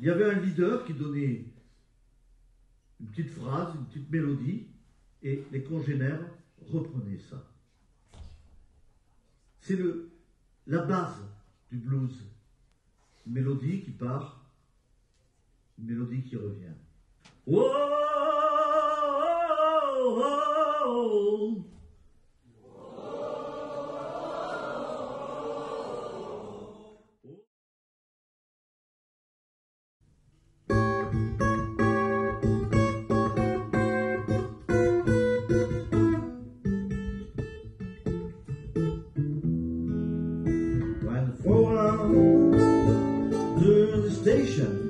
il y avait un leader qui donnait une petite phrase, une petite mélodie, et les congénères reprenaient ça. C'est la base du blues. Une mélodie qui part, une mélodie qui revient. Station.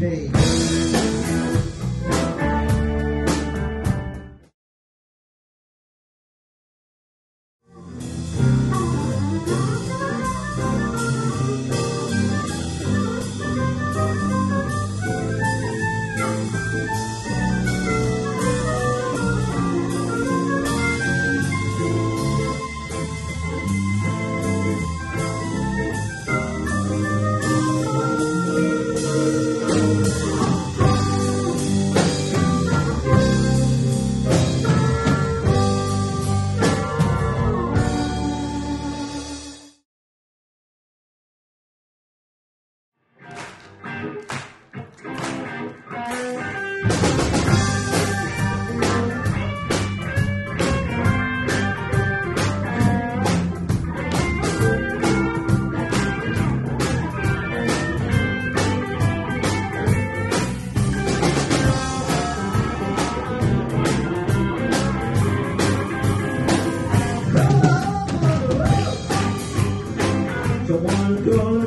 day. gonna